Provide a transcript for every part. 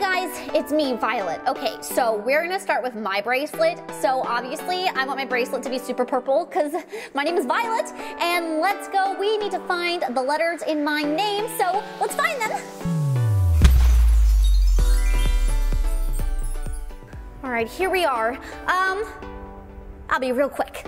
guys, it's me, Violet. Okay, so we're gonna start with my bracelet. So obviously, I want my bracelet to be super purple because my name is Violet. And let's go, we need to find the letters in my name. So let's find them. All right, here we are. Um, I'll be real quick.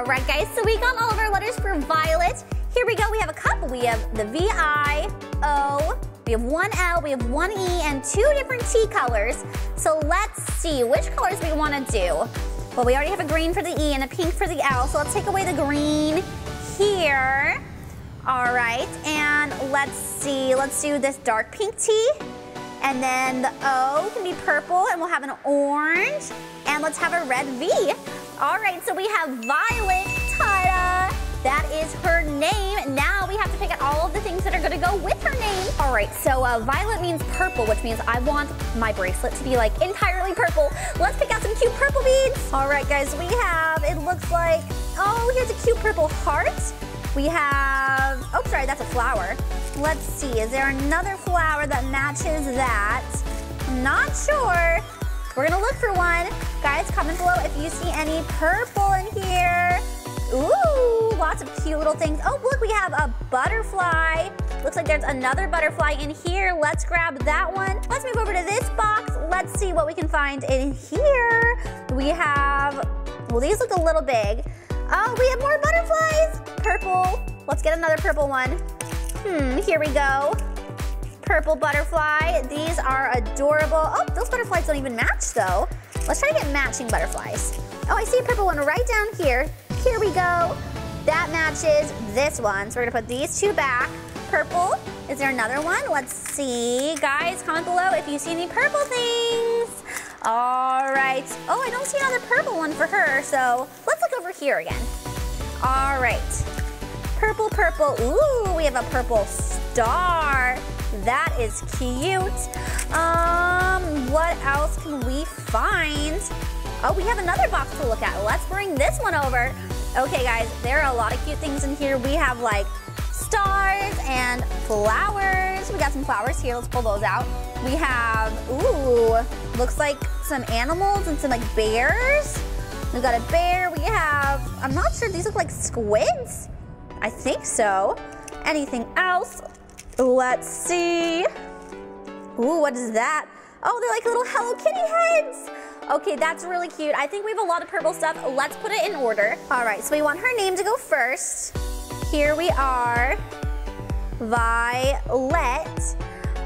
All right, guys, so we got all of our letters for Violet. Here we go, we have a couple. We have the V-I-O, we have one L, we have one E, and two different T colors. So let's see which colors we wanna do. Well, we already have a green for the E and a pink for the L, so let's take away the green here. All right, and let's see, let's do this dark pink T. And then the O can be purple, and we'll have an orange. And let's have a red V. All right, so we have Violet, ta-da! That is her name. Now we have to pick out all of the things that are gonna go with her name. All right, so uh, Violet means purple, which means I want my bracelet to be like entirely purple. Let's pick out some cute purple beads. All right, guys, we have, it looks like, oh, here's a cute purple heart. We have, oh, sorry, that's a flower. Let's see, is there another flower that matches that? Not sure. We're gonna look for one. Guys, comment below if you see any purple in here. Ooh, lots of cute little things. Oh, look, we have a butterfly. Looks like there's another butterfly in here. Let's grab that one. Let's move over to this box. Let's see what we can find in here. We have, well, these look a little big. Oh, we have more butterflies. Purple. Let's get another purple one. Hmm, here we go. Purple butterfly. These are adorable. Oh, those butterflies don't even match though. Let's try to get matching butterflies. Oh, I see a purple one right down here. Here we go. That matches this one. So we're gonna put these two back. Purple. Is there another one? Let's see. Guys, comment below if you see any purple things. All right. Oh, I don't see another purple one for her. So over here again. All right. Purple, purple. Ooh, we have a purple star. That is cute. Um, what else can we find? Oh, we have another box to look at. Let's bring this one over. Okay, guys, there are a lot of cute things in here. We have like stars and flowers. We got some flowers here. Let's pull those out. We have, ooh, looks like some animals and some like bears. We got a bear. We have, I'm not sure, these look like squids. I think so. Anything else? Let's see. Ooh, what is that? Oh, they're like little Hello Kitty heads. Okay, that's really cute. I think we have a lot of purple stuff. Let's put it in order. All right, so we want her name to go first. Here we are, Violet.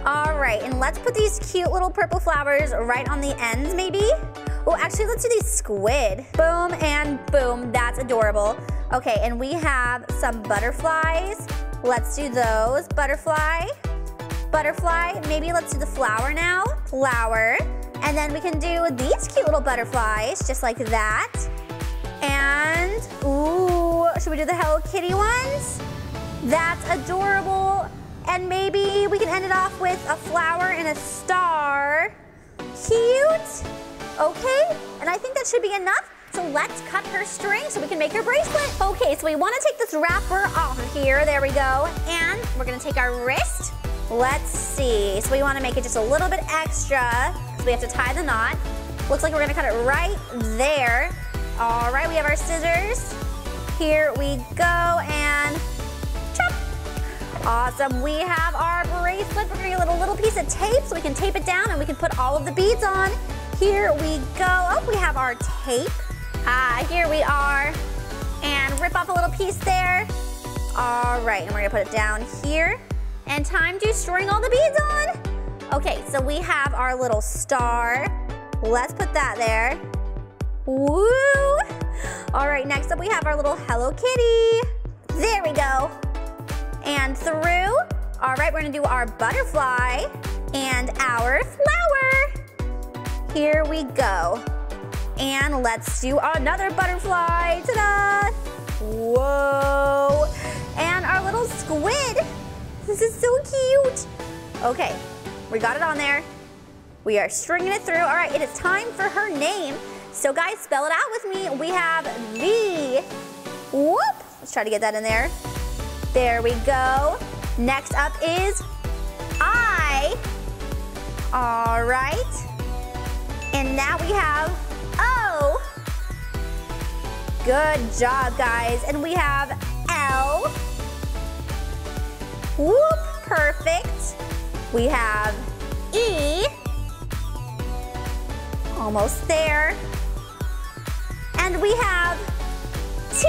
All right, and let's put these cute little purple flowers right on the ends maybe. Oh, actually, let's do these squid. Boom and boom, that's adorable. Okay, and we have some butterflies. Let's do those. Butterfly, butterfly. Maybe let's do the flower now. Flower. And then we can do these cute little butterflies, just like that. And, ooh, should we do the Hello Kitty ones? That's adorable. And maybe we can end it off with a flower and a star. Cute. Okay, and I think that should be enough. So let's cut her string so we can make her bracelet. Okay, so we wanna take this wrapper off of here. There we go. And we're gonna take our wrist. Let's see. So we wanna make it just a little bit extra. So we have to tie the knot. Looks like we're gonna cut it right there. All right, we have our scissors. Here we go and chop. Awesome, we have our bracelet. We're gonna get a little, little piece of tape so we can tape it down and we can put all of the beads on. Here we go. Oh, we have our tape. Ah, here we are. And rip off a little piece there. All right, and we're gonna put it down here. And time to string all the beads on. Okay, so we have our little star. Let's put that there. Woo! All right, next up we have our little Hello Kitty. There we go. And through. All right, we're gonna do our butterfly and our flower. Here we go. And let's do another butterfly. Ta-da! Whoa! And our little squid. This is so cute. Okay, we got it on there. We are stringing it through. All right, it is time for her name. So guys, spell it out with me. We have V. Whoop. Let's try to get that in there. There we go. Next up is I. All right. And now we have O. Good job, guys. And we have L. Whoop, perfect. We have E. Almost there. And we have T,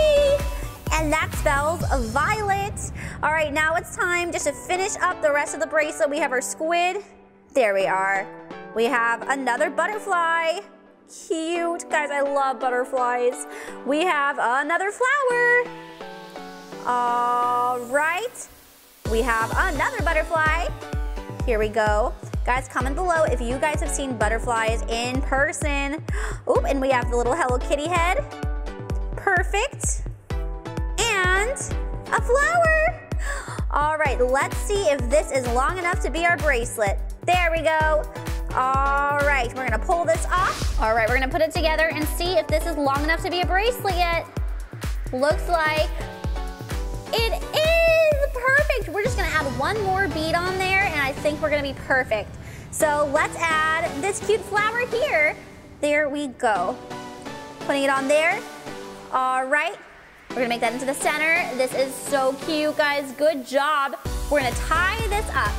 and that spells violet. All right, now it's time just to finish up the rest of the bracelet. We have our squid. There we are. We have another butterfly. Cute. Guys, I love butterflies. We have another flower. All right. We have another butterfly. Here we go. Guys, comment below if you guys have seen butterflies in person. Oop, and we have the little Hello Kitty head. Perfect. And a flower. All right, let's see if this is long enough to be our bracelet. There we go. All right, we're gonna pull this off. All right, we're gonna put it together and see if this is long enough to be a bracelet yet. Looks like it is perfect. We're just gonna add one more bead on there and I think we're gonna be perfect. So let's add this cute flower here. There we go. Putting it on there. All right, we're gonna make that into the center. This is so cute, guys. Good job. We're gonna tie this up.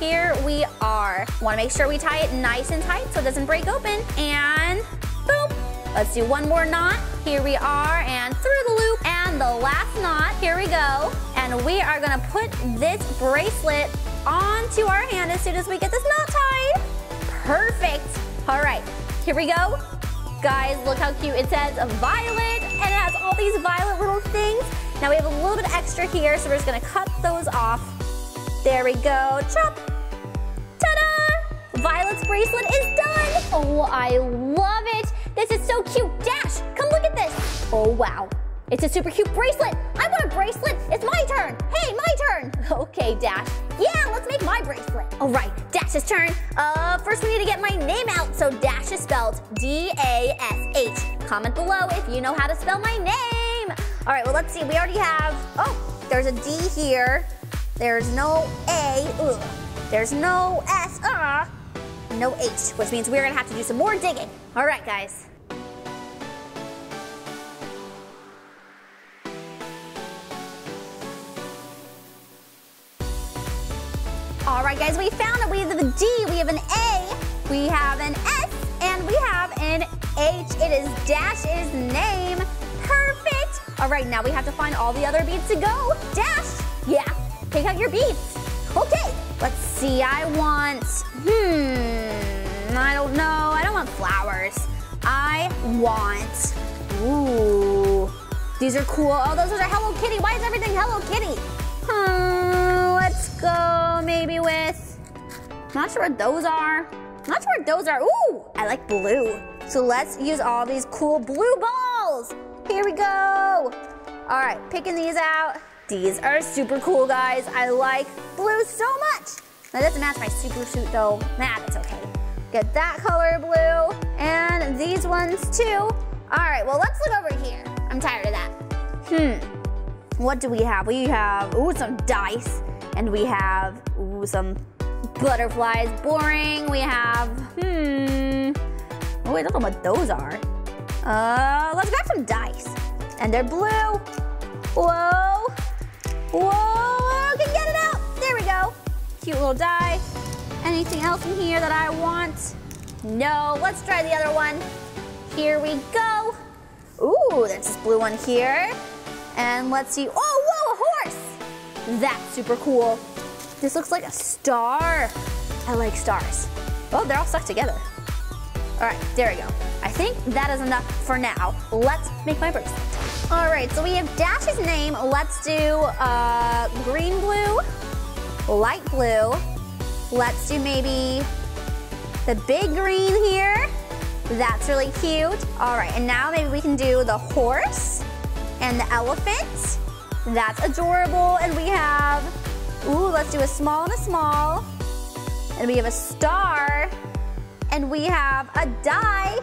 Here we are. Wanna make sure we tie it nice and tight so it doesn't break open. And boom. Let's do one more knot. Here we are, and through the loop. And the last knot, here we go. And we are gonna put this bracelet onto our hand as soon as we get this knot tied. Perfect. All right, here we go. Guys, look how cute. It says violet, and it has all these violet little things. Now we have a little bit extra here, so we're just gonna cut those off. There we go, chop. Violet's bracelet is done. Oh, I love it. This is so cute. Dash, come look at this. Oh, wow. It's a super cute bracelet. I want a bracelet. It's my turn. Hey, my turn. Okay, Dash. Yeah, let's make my bracelet. All right, Dash's turn. Uh, first we need to get my name out. So Dash is spelled D-A-S-H. Comment below if you know how to spell my name. All right, well, let's see. We already have, oh, there's a D here. There's no A, ugh. There's no S, ah. No H, which means we're gonna have to do some more digging. All right, guys. All right, guys, we found it. We have a D, we have an A, we have an S, and we have an H. It is Dash's name. Perfect. All right, now we have to find all the other beads to go. Dash, yeah, pick out your beads. Okay, let's see. I want, hmm, I don't know. I don't want flowers. I want, ooh, these are cool. Oh, those are Hello Kitty. Why is everything Hello Kitty? Hmm, let's go maybe with, not sure what those are. Not sure what those are. Ooh, I like blue. So let's use all these cool blue balls. Here we go. All right, picking these out. These are super cool, guys. I like blue so much. That doesn't match my super suit though. Nah. Get that color blue and these ones too. All right, well, let's look over here. I'm tired of that. Hmm. What do we have? We have, ooh, some dice. And we have, ooh, some butterflies. Boring. We have, hmm. Oh, I don't know what those are. Uh, let's grab some dice. And they're blue. Whoa. Whoa, okay, get it out. There we go. Cute little die. Anything else in here that I want? No, let's try the other one. Here we go. Ooh, there's this blue one here. And let's see, oh, whoa, a horse. That's super cool. This looks like a star. I like stars. Oh, they're all stuck together. All right, there we go. I think that is enough for now. Let's make my bracelet. All right, so we have Dash's name. Let's do uh, green blue, light blue. Let's do maybe the big green here. That's really cute. All right, and now maybe we can do the horse and the elephant. That's adorable. And we have, ooh, let's do a small and a small. And we have a star. And we have a die.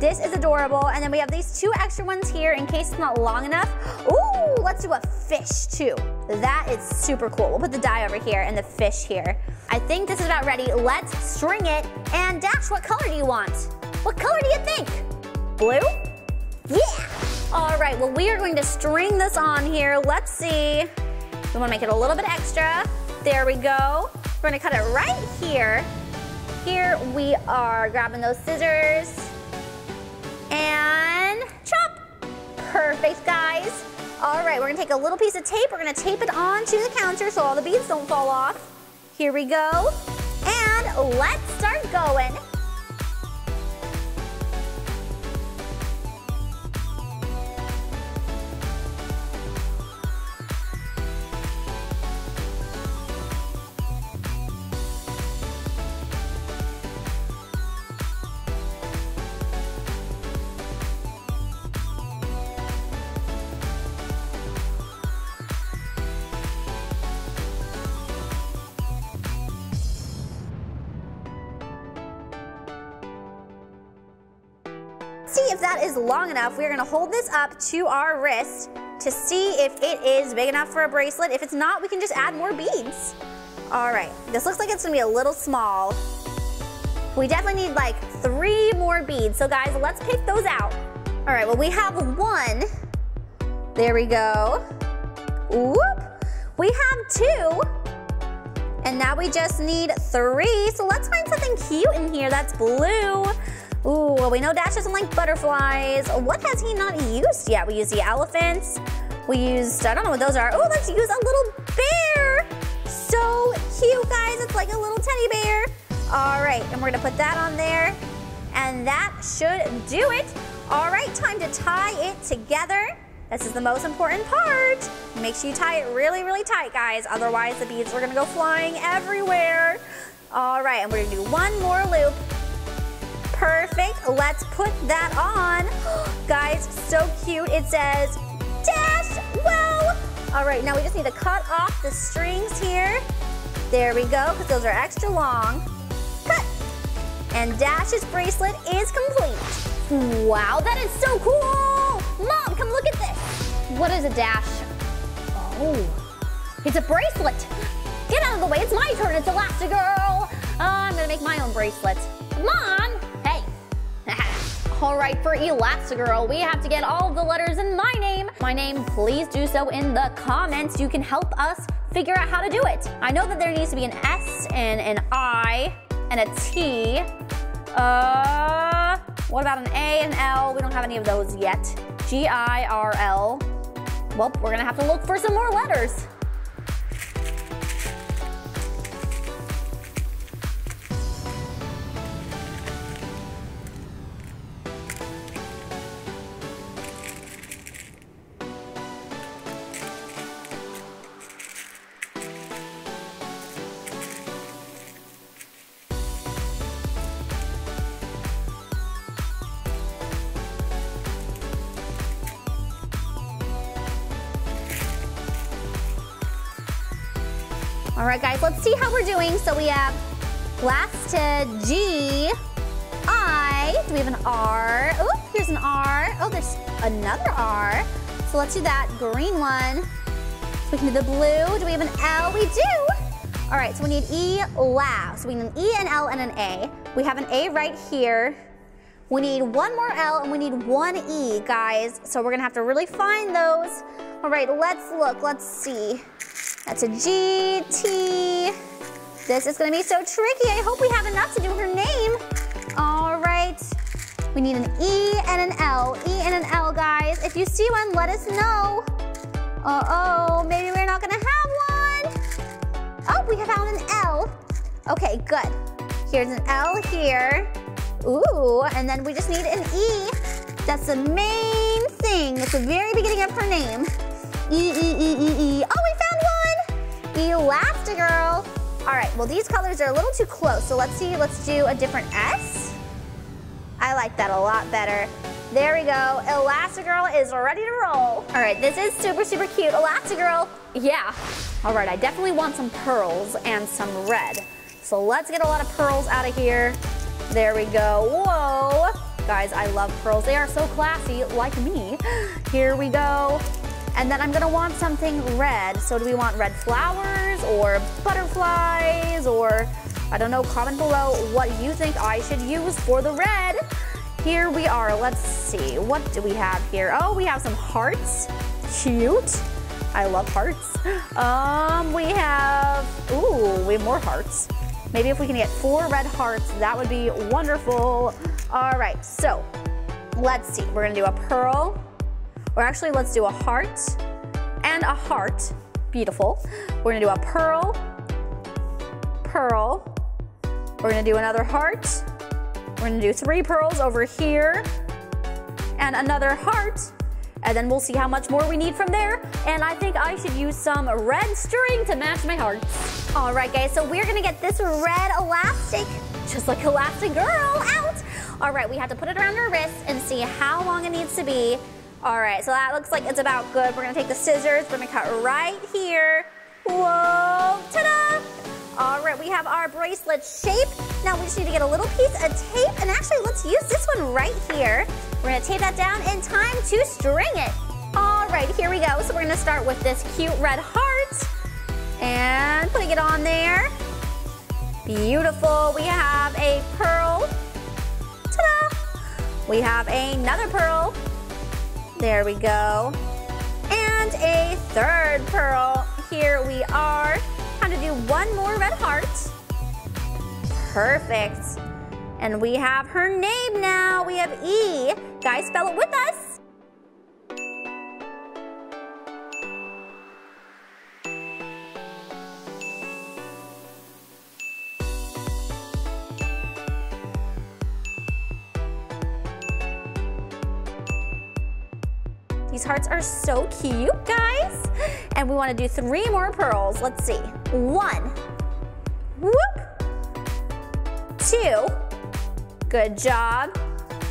This is adorable. And then we have these two extra ones here in case it's not long enough. Ooh, let's do a fish too. That is super cool. We'll put the die over here and the fish here. I think this is about ready. Let's string it. And Dash, what color do you want? What color do you think? Blue? Yeah! All right, well, we are going to string this on here. Let's see. We wanna make it a little bit extra. There we go. We're gonna cut it right here. Here we are grabbing those scissors and chop. Perfect, guys. All right, we're gonna take a little piece of tape. We're gonna tape it onto the counter so all the beads don't fall off. Here we go. And let's start going. See if that is long enough. We're gonna hold this up to our wrist to see if it is big enough for a bracelet. If it's not, we can just add more beads. All right, this looks like it's gonna be a little small. We definitely need like three more beads. So guys, let's pick those out. All right, well we have one. There we go. Whoop. We have two. And now we just need three. So let's find something cute in here that's blue. Ooh, well, we know Dash doesn't like butterflies. What has he not used yet? We used the elephants. We used, I don't know what those are. Oh, let's use a little bear. So cute, guys. It's like a little teddy bear. All right, and we're gonna put that on there. And that should do it. All right, time to tie it together. This is the most important part. Make sure you tie it really, really tight, guys. Otherwise, the beads are gonna go flying everywhere. All right, and we're gonna do one more loop. Perfect. Let's put that on. Guys, so cute. It says, Dash Well. All right, now we just need to cut off the strings here. There we go, because those are extra long. Cut. And Dash's bracelet is complete. Wow, that is so cool. Mom, come look at this. What is a Dash? Oh, it's a bracelet. Get out of the way, it's my turn, it's Elastigirl. Oh, I'm gonna make my own bracelet. Mom, all right, for Elastigirl, we have to get all of the letters in my name. My name, please do so in the comments. You can help us figure out how to do it. I know that there needs to be an S and an I and a T. Uh, what about an A and L? We don't have any of those yet. G-I-R-L. Well, we're gonna have to look for some more letters. All right, guys, let's see how we're doing. So we have last to G, I. Do we have an R? Oh, here's an R. Oh, there's another R. So let's do that green one. We can do the blue. Do we have an L? We do. All right, so we need E last. So we need an E, an L, and an A. We have an A right here. We need one more L and we need one E, guys. So we're gonna have to really find those. All right, let's look, let's see. That's a G, T. This is gonna be so tricky. I hope we have enough to do her name. All right. We need an E and an L. E and an L, guys. If you see one, let us know. Uh-oh, maybe we're not gonna have one. Oh, we have found an L. Okay, good. Here's an L here. Ooh, and then we just need an E. That's the main thing. It's the very beginning of her name. E, E, E, E, E. Oh, Elastigirl. All right, well these colors are a little too close, so let's see, let's do a different S. I like that a lot better. There we go. Elastigirl is ready to roll. All right, this is super, super cute. Elastigirl, yeah. All right, I definitely want some pearls and some red. So let's get a lot of pearls out of here. There we go. Whoa. Guys, I love pearls. They are so classy, like me. Here we go. And then I'm gonna want something red. So do we want red flowers or butterflies or I don't know, comment below what you think I should use for the red. Here we are, let's see, what do we have here? Oh, we have some hearts, cute. I love hearts. Um, we have, ooh, we have more hearts. Maybe if we can get four red hearts, that would be wonderful. All right, so let's see. We're gonna do a pearl, or actually let's do a heart and a heart. Beautiful. We're gonna do a pearl, pearl. We're gonna do another heart. We're gonna do three pearls over here and another heart. And then we'll see how much more we need from there. And I think I should use some red string to match my hearts. All right, guys, so we're gonna get this red elastic, just like Elastigirl, out. All right, we have to put it around our wrist and see how long it needs to be. All right, so that looks like it's about good. We're gonna take the scissors, we're gonna cut right here. Whoa, ta-da! All right, we have our bracelet shape. Now we just need to get a little piece of tape, and actually let's use this one right here. We're gonna tape that down in time to string it. All right, here we go. So we're gonna start with this cute red heart, and putting it on there. Beautiful, we have a pearl. Ta-da! We have another pearl. There we go. And a third pearl. Here we are. Time to do one more red heart. Perfect. And we have her name now. We have E. Guys, spell it with us. Hearts are so cute, guys. And we wanna do three more pearls. Let's see. One. Whoop. Two. Good job.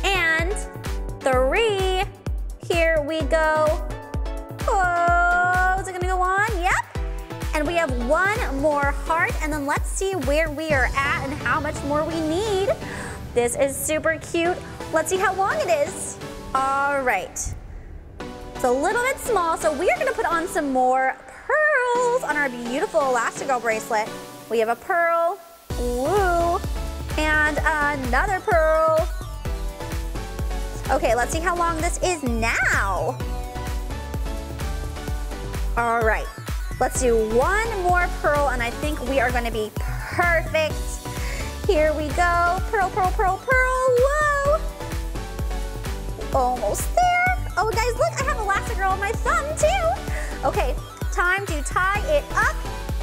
And three. Here we go. Oh, is it gonna go on? Yep. And we have one more heart, and then let's see where we are at and how much more we need. This is super cute. Let's see how long it is. All right. It's a little bit small, so we are gonna put on some more pearls on our beautiful Elastigirl bracelet. We have a pearl, woo, and another pearl. Okay, let's see how long this is now. All right, let's do one more pearl, and I think we are gonna be perfect. Here we go, pearl, pearl, pearl, pearl, whoa. Almost there. Guys, look, I have Elastigirl on my thumb, too. Okay, time to tie it up.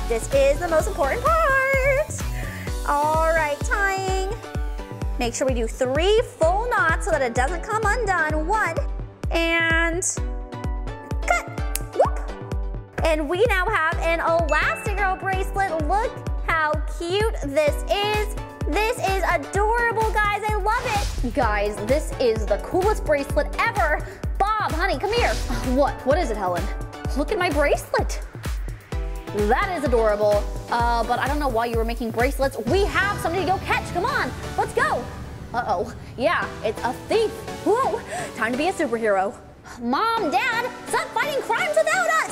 This is the most important part. All right, tying. Make sure we do three full knots so that it doesn't come undone. One, and cut. Whoop. And we now have an Elastigirl bracelet. Look how cute this is. This is adorable, guys. I love it. Guys, this is the coolest bracelet ever. Honey, come here. What? What is it, Helen? Look at my bracelet. That is adorable. Uh, but I don't know why you were making bracelets. We have somebody to go catch. Come on, let's go. Uh-oh. Yeah, it's a thief. Whoa, time to be a superhero. Mom, Dad, stop fighting crimes without us.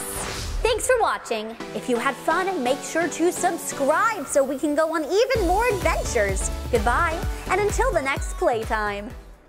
Thanks for watching. If you had fun, make sure to subscribe so we can go on even more adventures. Goodbye, and until the next playtime.